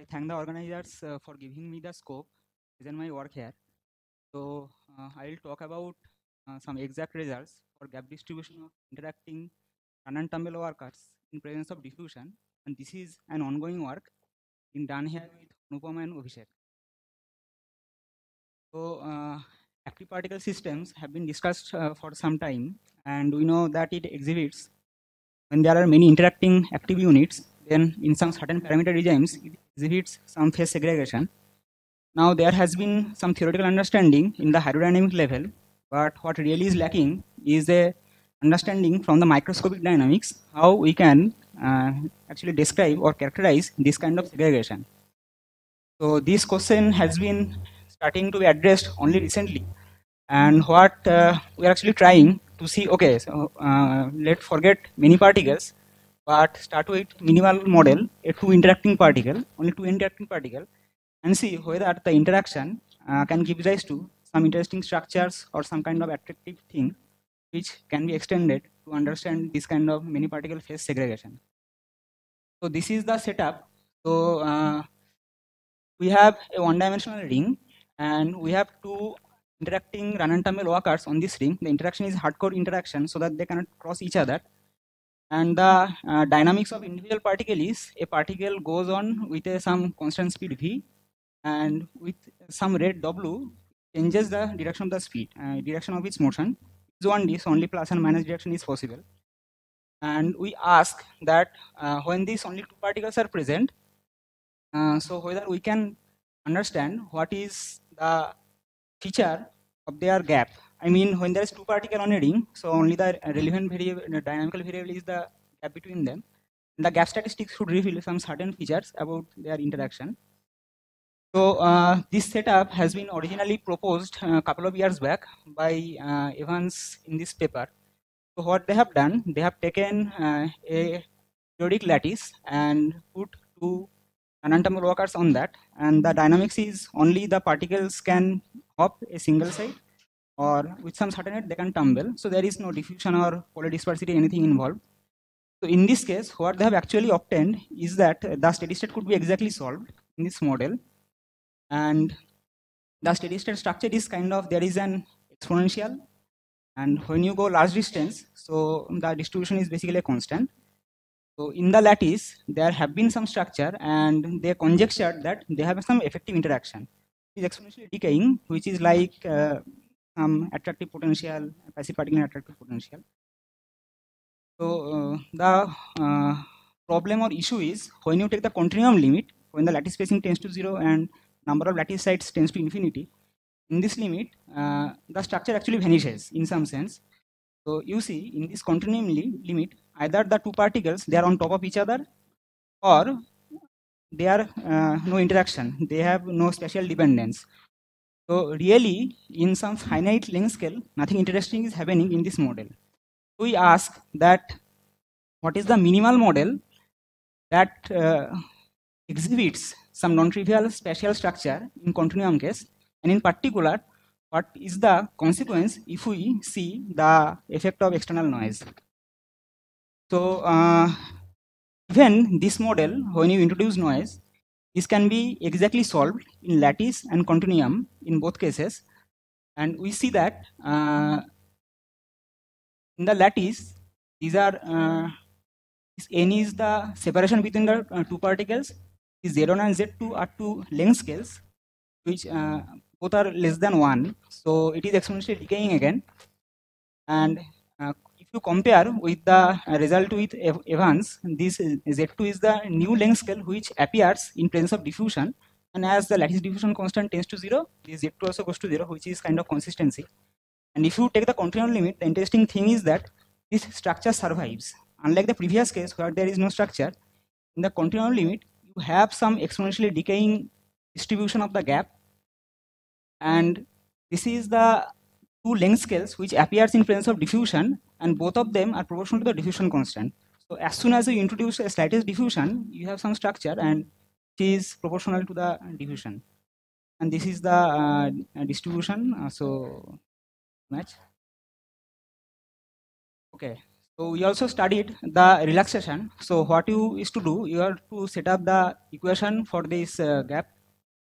I thank the organizers uh, for giving me the scope present my work here. So uh, I'll talk about uh, some exact results for gap distribution of interacting run and tumble walkers in presence of diffusion. And this is an ongoing work being done here with Anupama and Abhishek. So uh, active particle systems have been discussed uh, for some time and we know that it exhibits when there are many interacting active units then in some certain parameter regimes it exhibits some phase segregation. Now there has been some theoretical understanding in the hydrodynamic level but what really is lacking is a understanding from the microscopic dynamics how we can uh, actually describe or characterize this kind of segregation. So this question has been starting to be addressed only recently and what uh, we are actually trying to see okay so uh, let's forget many particles but start with minimal model a two interacting particle only two interacting particle and see whether the interaction uh, can give rise to some interesting structures or some kind of attractive thing which can be extended to understand this kind of many particle phase segregation. So this is the setup. So uh, we have a one-dimensional ring and we have two interacting tumble walkers on this ring. The interaction is hardcore interaction so that they cannot cross each other. And the uh, dynamics of individual particle is a particle goes on with a, some constant speed v and with some rate w changes the direction of the speed, uh, direction of its motion is 1d, so only plus and minus direction is possible. And we ask that uh, when these only two particles are present, uh, so whether we can understand what is the feature of their gap. I mean, when there is two particle on a ring, so only the relevant variable, the dynamical variable is the gap between them. The gap statistics should reveal some certain features about their interaction. So uh, this setup has been originally proposed a uh, couple of years back by uh, Evans in this paper. So what they have done, they have taken uh, a periodic lattice and put two non-tumble walkers on that and the dynamics is only the particles can hop a single side or with some certainty they can tumble. So there is no diffusion or polar dispersity anything involved. So in this case, what they have actually obtained is that the steady state could be exactly solved in this model and the steady state structure is kind of there is an exponential and when you go large distance so the distribution is basically a constant so in the lattice there have been some structure and they conjectured that they have some effective interaction is exponentially decaying which is like uh, some attractive potential passive particle attractive potential so uh, the uh, problem or issue is when you take the continuum limit when the lattice spacing tends to zero and number of lattice sites tends to infinity, in this limit, uh, the structure actually vanishes in some sense. So you see in this continuum li limit, either the two particles, they are on top of each other or they are uh, no interaction. They have no spatial dependence. So really, in some finite length scale, nothing interesting is happening in this model. We ask that what is the minimal model that uh, exhibits some non-trivial spatial structure in continuum case and in particular what is the consequence if we see the effect of external noise. So uh, even this model when you introduce noise this can be exactly solved in lattice and continuum in both cases. And we see that uh, in the lattice these are uh, n is the separation between the uh, two particles. Z1 and Z2 are two length scales which uh, both are less than 1 so it is exponentially decaying again. And uh, you compare with the result with Evans this Z2 is the new length scale which appears in presence of diffusion. And as the lattice diffusion constant tends to 0 this Z2 also goes to 0 which is kind of consistency. And if you take the continuum limit the interesting thing is that this structure survives. Unlike the previous case where there is no structure in the continuum limit you have some exponentially decaying distribution of the gap. And this is the two length scales which appears in presence of diffusion and both of them are proportional to the diffusion constant. So as soon as you introduce a slightest diffusion, you have some structure and it is proportional to the diffusion. And this is the uh, distribution, uh, so match. Okay, So we also studied the relaxation. So what you is to do, you have to set up the equation for this uh, gap,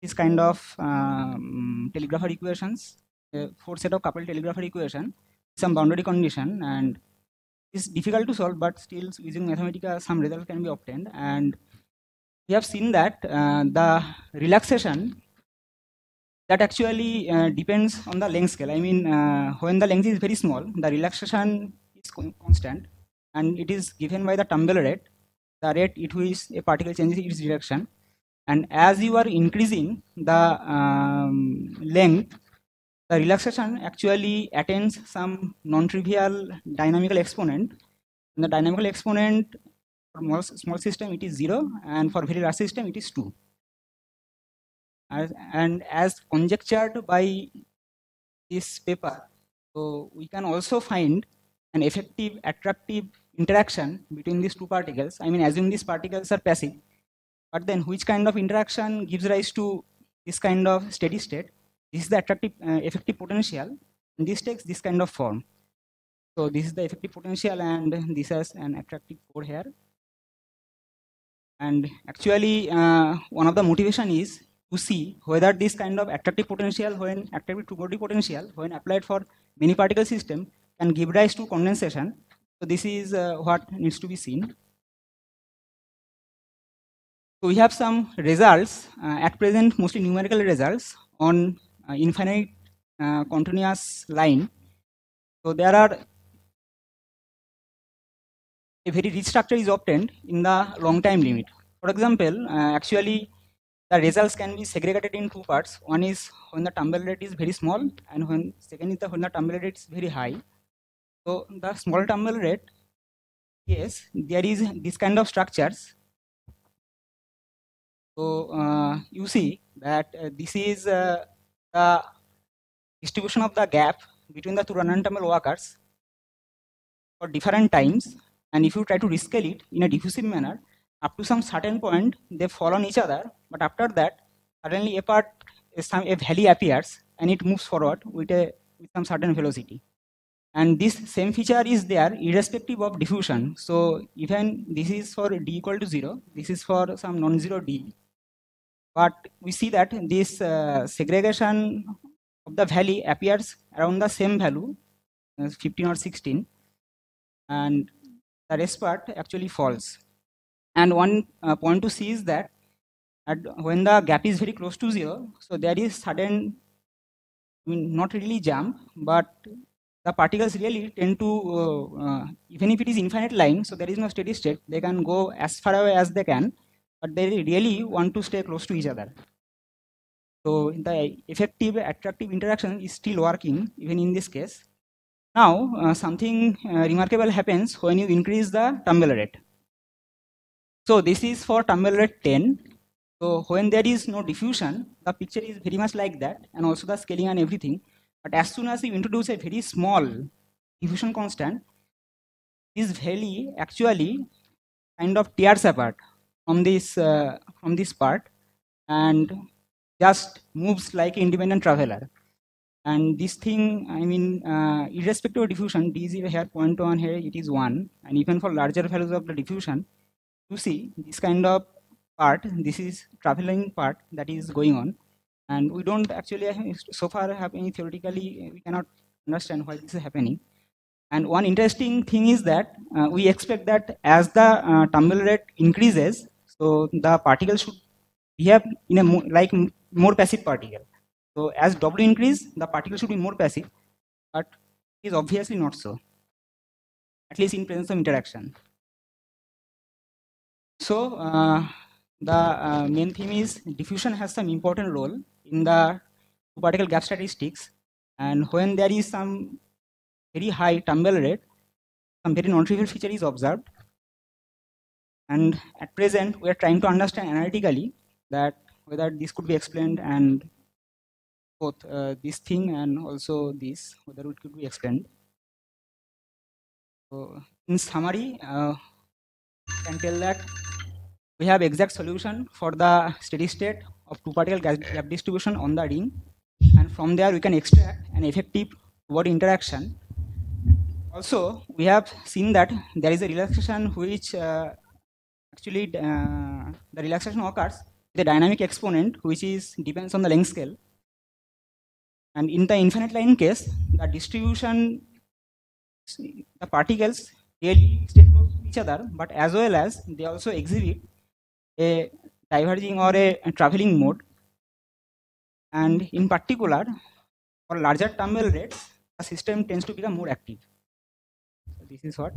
this kind of um, telegrapher equations, uh, four set of coupled telegrapher equation, some boundary condition, and it's difficult to solve, but still using Mathematica, some result can be obtained. And we have seen that uh, the relaxation that actually uh, depends on the length scale. I mean, uh, when the length is very small, the relaxation is constant and it is given by the tumble rate, the rate at which a particle changes its direction. And as you are increasing the um, length, the relaxation actually attains some non-trivial dynamical exponent. The dynamical exponent for small, small system it is 0 and for very large system it is 2. As, and as conjectured by this paper, so we can also find an effective attractive interaction between these two particles. I mean, assume these particles are passive, but then which kind of interaction gives rise to this kind of steady state? This is the attractive uh, effective potential, this takes this kind of form. So this is the effective potential, and this has an attractive core here. And actually, uh, one of the motivation is to see whether this kind of attractive potential, when attractive two-body potential, when applied for many particle system, can give rise to condensation. So this is uh, what needs to be seen. So we have some results uh, at present, mostly numerical results on infinite uh, continuous line. So there are a very rich structure is obtained in the long time limit. For example, uh, actually the results can be segregated in two parts. One is when the tumble rate is very small and when second is the when the tumble rate is very high. So the small tumble rate, yes, there is this kind of structures. So uh, you see that uh, this is uh, the distribution of the gap between the two tumble occurs for different times. And if you try to rescale it in a diffusive manner up to some certain point they fall on each other. But after that suddenly a part some a valley appears and it moves forward with a with some certain velocity. And this same feature is there irrespective of diffusion. So even this is for d equal to 0 this is for some non-zero d but we see that this uh, segregation of the valley appears around the same value uh, 15 or 16 and the rest part actually falls. And one uh, point to see is that at, when the gap is very close to zero, so there is sudden, I mean, not really jump, but the particles really tend to, uh, uh, even if it is infinite line, so there is no steady state, they can go as far away as they can, but they really want to stay close to each other. So the effective attractive interaction is still working even in this case. Now uh, something uh, remarkable happens when you increase the tumble rate. So this is for tumble rate 10. So when there is no diffusion, the picture is very much like that and also the scaling and everything. But as soon as you introduce a very small diffusion constant, this valley actually kind of tears apart from this uh, from this part and just moves like independent traveler. And this thing, I mean, uh, irrespective of diffusion, d is here 0.1 here, it is 1. And even for larger values of the diffusion, you see this kind of part this is traveling part that is going on and we don't actually so far have any theoretically we cannot understand why this is happening and one interesting thing is that uh, we expect that as the uh, tumble rate increases so the particle should behave in a more, like more passive particle. So as w increase the particle should be more passive but is obviously not so at least in presence of interaction. So uh, the uh, main theme is diffusion has some important role in the particle gap statistics and when there is some very high tumble rate some very non-trivial feature is observed and at present we are trying to understand analytically that whether this could be explained and both uh, this thing and also this whether it could be explained. So in summary uh, can tell that we have exact solution for the steady state of two particle gap distribution on the ring. And from there we can extract an effective word interaction. Also, we have seen that there is a relaxation which uh, actually uh, the relaxation occurs the dynamic exponent which is depends on the length scale. And in the infinite line case, the distribution, the particles really stay close to each other, but as well as they also exhibit a diverging or a, a traveling mode. And in particular, for larger tumble rates, the system tends to become more active. So this is what